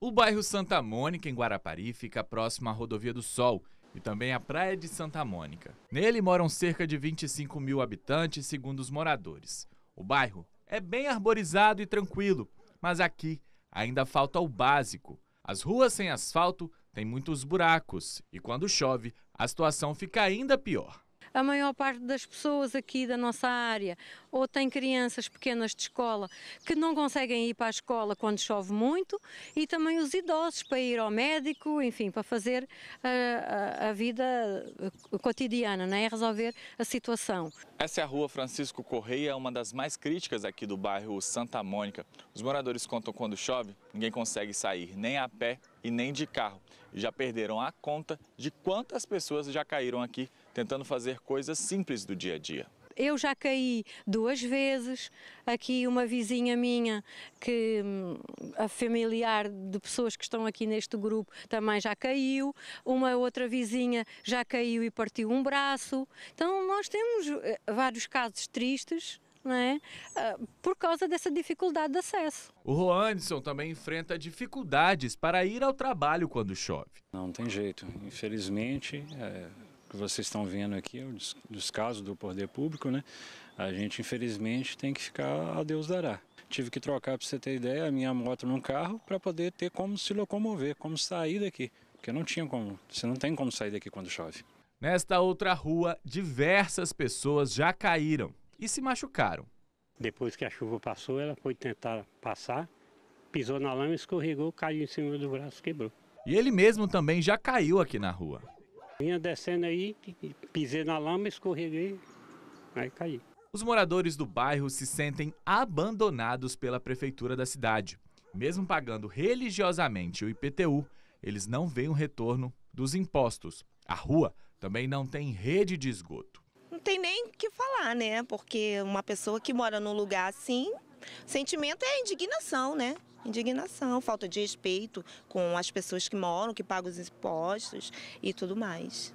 O bairro Santa Mônica, em Guarapari, fica próximo à Rodovia do Sol e também à Praia de Santa Mônica. Nele moram cerca de 25 mil habitantes, segundo os moradores. O bairro é bem arborizado e tranquilo, mas aqui ainda falta o básico. As ruas sem asfalto têm muitos buracos e quando chove, a situação fica ainda pior a maior parte das pessoas aqui da nossa área ou tem crianças pequenas de escola que não conseguem ir para a escola quando chove muito e também os idosos para ir ao médico, enfim, para fazer a, a, a vida cotidiana, né? resolver a situação. Essa é a rua Francisco Correia, uma das mais críticas aqui do bairro Santa Mônica. Os moradores contam quando chove, ninguém consegue sair nem a pé e nem de carro. E já perderam a conta de quantas pessoas já caíram aqui tentando fazer coisas simples do dia a dia. Eu já caí duas vezes. Aqui uma vizinha minha, que hum, a familiar de pessoas que estão aqui neste grupo, também já caiu. Uma outra vizinha já caiu e partiu um braço. Então nós temos eh, vários casos tristes né, ah, por causa dessa dificuldade de acesso. O Roanderson também enfrenta dificuldades para ir ao trabalho quando chove. Não tem jeito, infelizmente, é, que vocês estão vendo aqui, dos, dos casos do poder público, né, a gente infelizmente tem que ficar a Deus dará. Tive que trocar, para você ter ideia, a minha moto num carro para poder ter como se locomover, como sair daqui. Porque não tinha como, você não tem como sair daqui quando chove. Nesta outra rua, diversas pessoas já caíram e se machucaram. Depois que a chuva passou, ela foi tentar passar, pisou na lama, escorregou, caiu em cima do braço, quebrou. E ele mesmo também já caiu aqui na rua. Vinha descendo aí, pisei na lama, escorreguei, aí caí. Os moradores do bairro se sentem abandonados pela prefeitura da cidade. Mesmo pagando religiosamente o IPTU, eles não veem o retorno dos impostos. A rua também não tem rede de esgoto não tem nem o que falar, né? Porque uma pessoa que mora num lugar assim, sentimento é indignação, né? Indignação, falta de respeito com as pessoas que moram, que pagam os impostos e tudo mais.